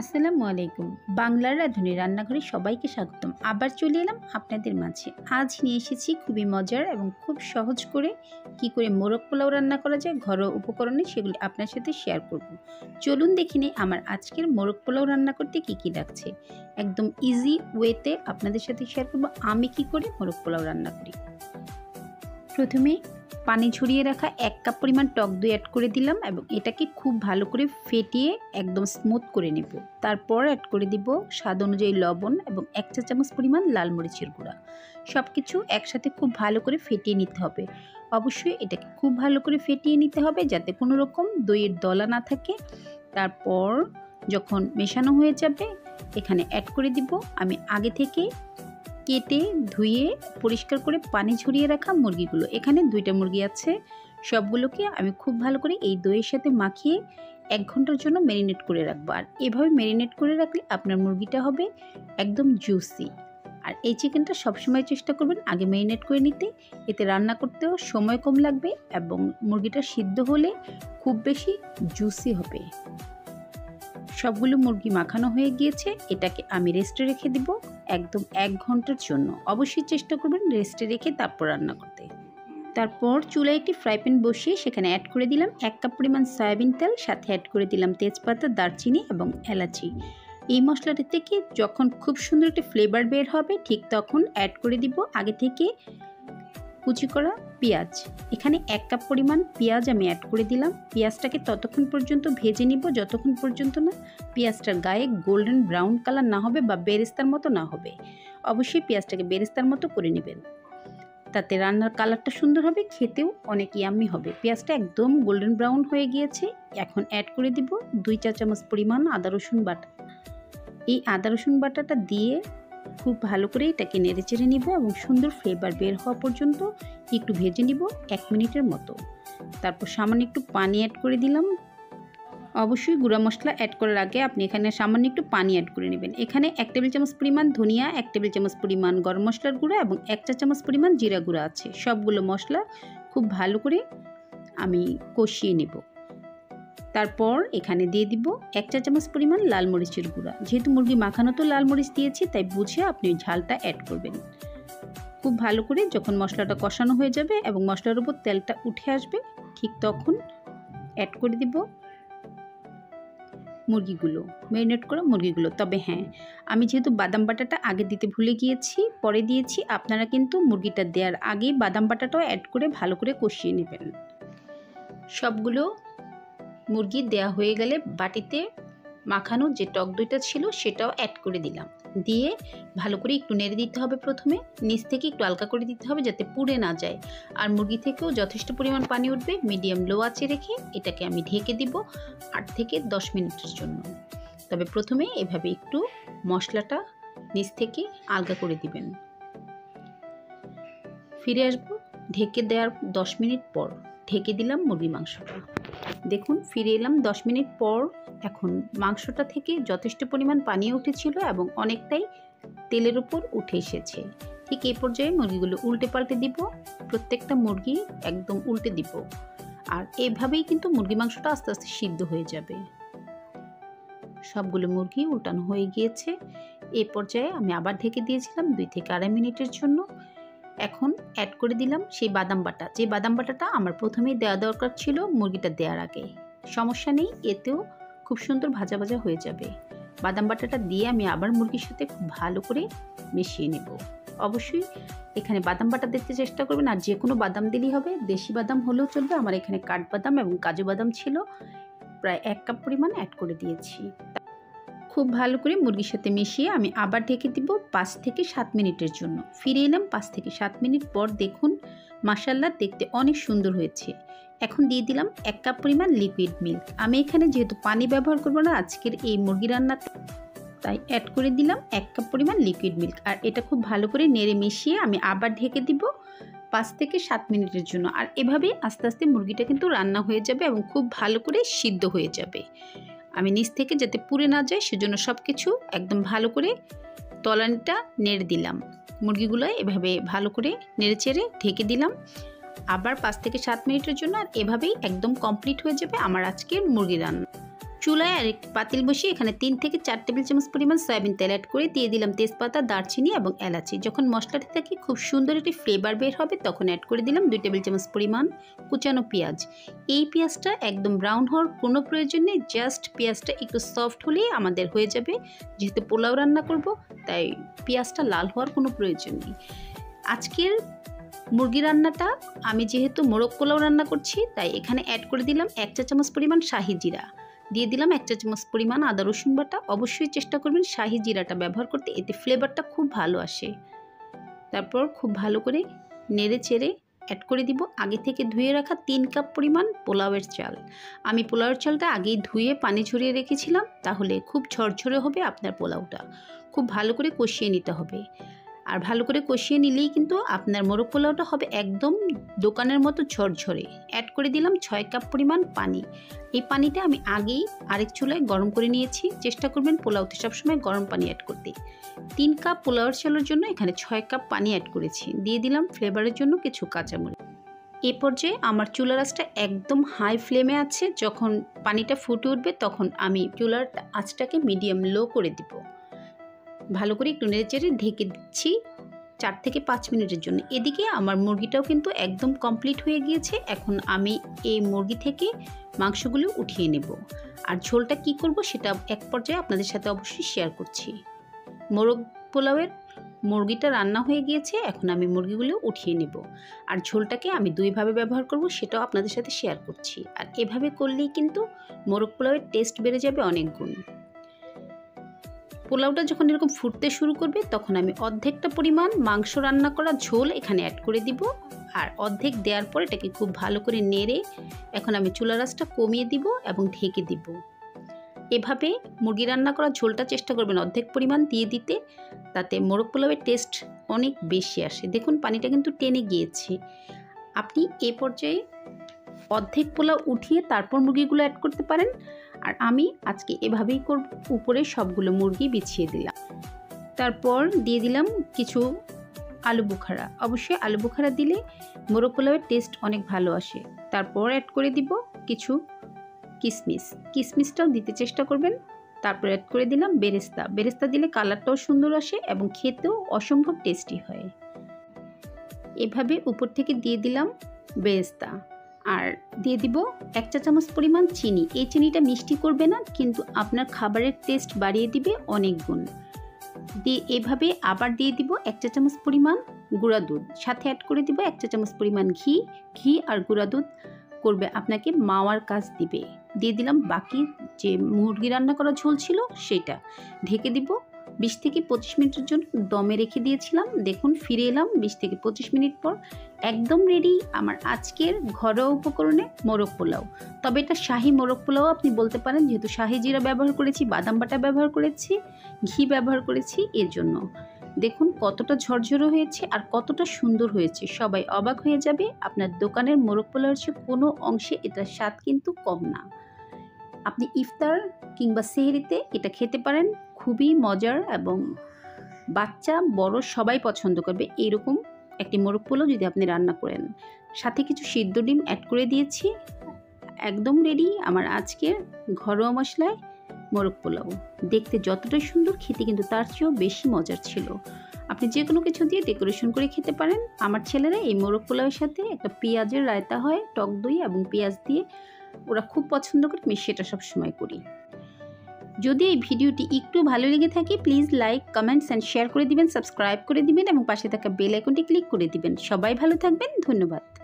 আসসালামু আলাইকুম। বাংলার রাঁধুনি রান্নাঘরে সবাইকে স্বাগতম। আবার চলে এলাম আপনাদের মাঝে। আজ নিয়ে এসেছি খুবই মজার এবং খুব সহজ করে কি করে মোরগ পোলাও রান্না করা যায়, ঘরোয়া উপকরণে সেগুলি আপনার সাথে শেয়ার করব। চলুন দেখি নিই আমার আজকের মোরগ পোলাও রান্না করতে কি কি লাগছে। একদম ইজি ওয়েতে আপনাদের সাথে শেয়ার করব আমি কি করে মোরগ পোলাও রান্না করি। প্রথমে পানি ঝরিয়ে রাখা এক কাপ পরিমাণ টক দই অ্যাড করে দিলাম এবং এটাকে খুব ভালো করে ফেটিয়ে একদম স্মুথ করে নেব। তারপর অ্যাড করে দিব স্বাদ অনুযায়ী লবণ এবং এক চা চামচ পরিমাণ লাল মরিচের গুঁড়া। সব কিছু একসাথে খুব ভালো করে ফেটিয়ে নিতে হবে। অবশ্যই এটাকে খুব ভালো করে ফেটিয়ে নিতে হবে যাতে কোনো রকম দইয়ের দলা না থাকে। তারপর যখন মেশানো হয়ে যাবে, এখানে অ্যাড করে দিব। আমি আগে থেকে কেটে, ধুয়ে, পরিষ্কার করে পানি ঝরিয়ে রাখা মুরগিগুলো। এখানে দুইটা মুরগি আছে। সবগুলোকে আমি খুব ভালো করে এই দইয়ের সাথে মাখিয়ে এক ঘণ্টার জন্য ম্যারিনেট করে রাখব। আর এভাবে ম্যারিনেট করে রাখলে আপনার মুরগিটা হবে একদম জুসি আর এই চিকেনটা সবসময় চেষ্টা করবেন আগে ম্যারিনেট করে নিতে। এতে রান্না করতেও সময় কম লাগবে এবং মুরগিটা সিদ্ধ হলে খুব বেশি জুসি হবে। সবগুলো মুরগি মাখানো হয়ে গিয়েছে, এটাকে আমি রেস্টে রেখে দিব একদম এক ঘণ্টার জন্য। অবশ্যই চেষ্টা করবেন রেস্টে রেখে তারপর রান্না করতে। তারপর চুলায় একটি ফ্রাই প্যান বসিয়ে সেখানে অ্যাড করে দিলাম এক কাপ পরিমাণ সয়াবিন তেল, সাথে অ্যাড করে দিলাম তেজপাতা, দারচিনি এবং এলাচি। এই মশলাটা থেকে যখন খুব সুন্দর একটি ফ্লেভার বের হবে, ঠিক তখন অ্যাড করে দিব আগে থেকে কুচি করা পেঁয়াজ। এখানে এক কাপ পরিমাণ পেঁয়াজ আমি অ্যাড করে দিলাম। পেঁয়াজটাকে ততক্ষণ পর্যন্ত ভেজে নিব, যতক্ষণ পর্যন্ত না পেঁয়াজটার গায়ে গোল্ডেন ব্রাউন কালার না হবে বা বেরেস্তার মতো না হবে। অবশ্যই পেঁয়াজটাকে বেরেস্তার মতো করে নেবেন। তাতে রান্নার কালারটা সুন্দর হবে, খেতেও অনেক ইয়াম্মি হবে। পেঁয়াজটা একদম গোল্ডেন ব্রাউন হয়ে গিয়েছে। এখন অ্যাড করে দিব দুই চা চামচ পরিমাণ আদা রসুন বাটা। এই আদা রসুন বাটাটা দিয়ে খুব ভালো করে এটাকে নেড়ে চেড়ে নিব এবং সুন্দর ফ্লেভার বের হওয়া পর্যন্ত একটু ভেজে নিব এক মিনিটের মতো। তারপর সামান্য একটু পানি অ্যাড করে দিলাম। অবশ্যই গুঁড়া মশলা অ্যাড করার আগে আপনি এখানে সামান্য একটু পানি অ্যাড করে নেবেন। এখানে এক টেবিল চামচ পরিমাণ ধনিয়া, এক টেবিল চামচ পরিমাণ গরম মশলার গুঁড়া এবং এক চা চামচ পরিমাণ জিরা গুঁড়া আছে। সবগুলো মশলা খুব ভালো করে আমি কষিয়ে নেব। তারপর এখানে দিয়ে দিব এক চা চামচ পরিমাণ লাল মরিচের গুঁড়া। যেহেতু মুরগি মাখানো তো লাল মরিচ দিয়েছি, তাই বুঝে আপনি ঝালটা অ্যাড করবেন। খুব ভালো করে যখন মশলাটা কষানো হয়ে যাবে এবং মশলার উপর তেলটা উঠে আসবে, ঠিক তখন অ্যাড করে দিব মুরগিগুলো ম্যারিনেট করা মুরগিগুলো। তবে হ্যাঁ আমি যেহেতু বাদাম বাটাটা আগে দিতে ভুলে গিয়েছি, পরে দিয়েছি, আপনারা কিন্তু মুরগিটা দেওয়ার আগে বাদাম বাটাটাও অ্যাড করে ভালো করে কষিয়ে নেবেন। সবগুলো মুরগি দেয়া হয়ে গেলে বাটিতে মাখানো যে টক দইটা ছিল সেটাও অ্যাড করে দিলাম। দিয়ে ভালো করে একটু নেড়ে দিতে হবে প্রথমে। নিচ থেকে একটু হালকা করে দিতে হবে যাতে পুড়ে না যায়। আর মুরগি থেকেও যথেষ্ট পরিমাণ পানি উঠবে। মিডিয়াম লো আঁচে রেখে এটাকে আমি ঢেকে দিব আট থেকে দশ মিনিটের জন্য। তবে প্রথমে এভাবে একটু মশলাটা নিচ থেকে আলগা করে দিবেন। ফিরে আসব ঢেকে দেওয়ার দশ মিনিট পর। ঢেকে দিলাম মুরগি মাংসটা। দেখুন, ফিরে এলাম দশ মিনিট পর। এখন মাংসটা থেকে যথেষ্ট পরিমাণ পানি উঠেছিল এবং অনেকটাই তেলের উপর উঠে এসেছে। ঠিক এই পর্যায়ে মুরগিগুলো উল্টে পাল্টে দিব, প্রত্যেকটা মুরগি একদম উল্টে দিব। আর এভাবেই কিন্তু মুরগি মাংসটা আস্তে আস্তে সিদ্ধ হয়ে যাবে। সবগুলো মুরগি উল্টানো হয়ে গিয়েছে। এ পর্যায়ে আমি আবার ঢেকে দিয়েছিলাম দুই থেকে আড়াই মিনিটের জন্য। এখন অ্যাড করে দিলাম সেই বাদাম বাটা। যে বাদাম বাটাটা আমার প্রথমেই দেওয়া দরকার ছিল, মুরগিটা দেওয়ার আগে। সমস্যা নেই, এতেও খুব সুন্দর ভাজা ভাজা হয়ে যাবে। বাদাম বাটাটা দিয়ে আমি আবার মুরগির সাথে খুব ভালো করে মিশিয়ে নেব। অবশ্যই এখানে বাদাম বাটা দিতে চেষ্টা করবেন, আর যে কোনো বাদাম দিলেই হবে। দেশি বাদাম হলেও চলবে, আমার এখানে কাঠবাদাম এবং কাজু বাদাম ছিল, প্রায় এক কাপ পরিমাণ অ্যাড করে দিয়েছি। খুব ভালো করে মুরগির সাথে মিশিয়ে আমি আবার ঢেকে দিব পাঁচ থেকে সাত মিনিটের জন্য। ফিরে এলাম পাঁচ থেকে সাত মিনিট পর দেখুন মাসাল্লা দেখতে অনেক সুন্দর হয়েছে। এখন দিয়ে দিলাম এক কাপ পরিমাণ লিকুইড মিল্ক আমি এখানে যেহেতু পানি ব্যবহার করব না, আজকের এই মুরগি রান্নাতে তাই অ্যাড করে দিলাম এক কাপ পরিমাণ লিকুইড মিল্ক আর এটা খুব ভালো করে নেড়ে মিশিয়ে আমি আবার ঢেকে দিব পাঁচ থেকে সাত মিনিটের জন্য। আর এভাবেই আস্তে আস্তে মুরগিটা কিন্তু রান্না হয়ে যাবে এবং খুব ভালো করে সিদ্ধ হয়ে যাবে। আমি নিচ থেকে যাতে পুড়ে না যায়, সেজন্য সব কিছু একদম ভালো করে তলানিটা নেড়ে দিলাম। মুরগিগুলো এভাবে ভালো করে নেড়ে চেড়ে ঢেকে দিলাম। আবার পাঁচ থেকে সাত মিনিটের জন্য আর এভাবেই একদম কমপ্লিট হয়ে যাবে আমার আজকের মুরগি রান্না। চুলায় আর একটি পাতিল বসিয়ে এখানে তিন থেকে চার টেবিল চামচ পরিমাণ সয়াবিন তেল অ্যাড করে দিয়ে দিলাম তেজপাতা, দারচিনি এবং এলাচি। যখন মশলাটি থেকে খুব সুন্দর একটি ফ্লেভার বের হবে, তখন অ্যাড করে দিলাম দুই টেবিল চামচ পরিমাণ কুচানো পেঁয়াজ। এই পেঁয়াজটা একদম ব্রাউন হওয়ার কোনো প্রয়োজন নেই জাস্ট পেঁয়াজটা একটু সফট হলেই আমাদের হয়ে যাবে। যেহেতু পোলাও রান্না করব, তাই পেঁয়াজটা লাল হওয়ার কোনো প্রয়োজন নেই। আজকের মুরগি রান্নাটা, আমি যেহেতু মোরগ পোলাও রান্না করছি, তাই এখানে অ্যাড করে দিলাম এক চা চামচ পরিমাণ শাহি জিরা। দিয়ে দিলাম এক চা চামচ পরিমাণ আদা, রসুন বাটা। অবশ্যই চেষ্টা করবেন শাহি জিরাটা ব্যবহার করতে, এতে ফ্লেভারটা খুব ভালো আসে। তারপর খুব ভালো করে নেড়ে চেড়ে অ্যাড করে দিব। আগে থেকে ধুয়ে রাখা তিন কাপ পরিমাণ পোলাওয়ের চাল। আমি পোলাওয়ের চালটা আগেই ধুয়ে পানি ঝরিয়ে রেখেছিলাম, তাহলে খুব ঝরঝরে হবে আপনার পোলাওটা। খুব ভালো করে কষিয়ে নিতে হবে। আর ভালো করে কষিয়ে নিলেই কিন্তু আপনার মোরগ পোলাওটা হবে একদম দোকানের মতো ঝরঝরে। অ্যাড করে দিলাম ছয় কাপ পরিমাণ পানি। এই পানিটা আমি আগেই আরেক চুলায় গরম করে নিয়েছি। চেষ্টা করবেন পোলাওতে সবসময় গরম পানি অ্যাড করতে। তিন কাপ পোলাওয়ের চালের জন্য এখানে ছয় কাপ পানি অ্যাড করেছি। দিয়ে দিলাম ফ্লেভারের জন্য কিছু কাঁচামরিচ। এ পর্যায়ে আমার চুলার আঁচটা একদম হাই ফ্লেমে আছে। যখন পানিটা ফুটে উঠবে তখন আমি চুলার আঁচটাকে মিডিয়াম লো করে দিব। ভালো করে একটু নেড়ে চেড়ে ঢেকে দিচ্ছি চার থেকে পাঁচ মিনিটের জন্য। এদিকে আমার মুরগিটাও কিন্তু একদম কমপ্লিট হয়ে গিয়েছে। এখন আমি এই মুরগি থেকে মাংসগুলো উঠিয়ে নেব। আর ঝোলটা কি করব সেটা এক পর্যায়ে আপনাদের সাথে অবশ্যই শেয়ার করছি। মোরগ পোলাওয়ের মুরগিটা রান্না হয়ে গিয়েছে, এখন আমি মুরগিগুলো উঠিয়ে নেব। আর ঝোলটাকে আমি দুইভাবে ব্যবহার করব, সেটাও আপনাদের সাথে শেয়ার করছি। আর এভাবে করলেই কিন্তু মোরগ পোলাওয়ের টেস্ট বেড়ে যাবে অনেক গুণ। পোলাওটা যখন এরকম ফুটতে শুরু করবে, তখন আমি অর্ধেকটা পরিমাণ মাংস রান্না করা ঝোল এখানে অ্যাড করে দিব। আর অর্ধেক দেওয়ার পর এটাকে খুব ভালো করে নেড়ে এখন আমি চুলা রাসটা কমিয়ে দিব এবং ঢেকে দিব। এভাবে মুরগি রান্না করা ঝোলটা চেষ্টা করবেন অর্ধেক পরিমাণ দিয়ে দিতে, তাতে মোরগ পোলাওয়ের টেস্ট অনেক বেশি আসে। দেখুন, পানিটা কিন্তু টেনে গিয়েছে। আপনি এ পর্যায়ে অর্ধেক পোলাও উঠিয়ে তারপর মুরগিগুলো অ্যাড করতে পারেন। আর আমি আজকে এভাবেই করব। উপরে সবগুলো মুরগি বিছিয়ে দিলাম। তারপর দিয়ে দিলাম কিছু আলু বুখারা। অবশ্যই আলু বুখারা দিলে মোরগ পোলাওয়ের টেস্ট অনেক ভালো আসে। তারপর অ্যাড করে দিব কিছু কিশমিশ কিশমিশটাও দিতে চেষ্টা করবেন। তারপর অ্যাড করে দিলাম বেরেস্তা। বেরেস্তা দিলে কালারটাও সুন্দর আসে এবং খেতেও অসম্ভব টেস্টি হয়। এভাবে উপর থেকে দিয়ে দিলাম বেরেস্তা। আর দিয়ে দিব এক চা চামচ পরিমাণ চিনি। এই চিনিটা মিষ্টি করবে না, কিন্তু আপনার খাবারের টেস্ট বাড়িয়ে দিবে অনেক গুণ। দিয়ে এভাবে আবার দিয়ে দিব এক চা চামচ পরিমাণ গুঁড়া দুধ। সাথে অ্যাড করে দিব এক চা চামচ পরিমাণ ঘি। ঘি আর গুঁড়া দুধ করবে আপনাকে মাওয়ার কাজ দিবে। দিয়ে দিলাম বাকি যে মুরগি রান্না করা ঝোল ছিল সেটা। ঢেকে দিব বিশ থেকে পঁচিশ মিনিটের জন্য দমে রেখে দিয়েছিলাম। দেখুন, ফিরে এলাম বিশ থেকে পঁচিশ মিনিট পর। একদম রেডি আমার আজকের ঘরোয়া উপকরণে মোরগ পোলাও। তবে এটা শাহি মোরগ পোলাও আপনি বলতে পারেন, যেহেতু শাহি জিরা ব্যবহার করেছি, বাদাম বাটা ব্যবহার করেছি, ঘি ব্যবহার করেছি এর জন্য। দেখুন কতটা ঝরঝরো হয়েছে আর কতটা সুন্দর হয়েছে। সবাই অবাক হয়ে যাবে, আপনার দোকানের মোরগ পোলাওয়ের চেয়ে কোনো অংশে এটার স্বাদ কিন্তু কম না। আপনি ইফতার কিংবা সেহরিতে এটা খেতে পারেন। খুবই মজার এবং বাচ্চা, বড় সবাই পছন্দ করবে এইরকম একটি মোরগ পোলাও যদি আপনি রান্না করেন। সাথে কিছু সিদ্ধ ডিম অ্যাড করে দিয়েছি। একদম রেডি আমার আজকের ঘরোয়া মশলায় মোরগ পোলাও। দেখতে যতটা সুন্দর, খেতে কিন্তু তার চেয়েও বেশি মজার ছিল। আপনি যে কোনো কিছু দিয়ে ডেকোরেশন করে খেতে পারেন। আমার ছেলেরা এই মোরগ পোলাওয়ের সাথে একটা পেঁয়াজের রায়তা হয়, টক দই এবং পেঁয়াজ দিয়ে ওরা খুব পছন্দ করে, আমি সেটা সবসময় করি। যদি এই ভিডিওটি একটু ভালো লেগে থাকে please like comments and share করে দিবেন সাবস্ক্রাইব করে দিবেন এবং পাশে থাকা বেল আইকনটি ক্লিক করে দিবেন। সবাই ভালো থাকবেন, ধন্যবাদ।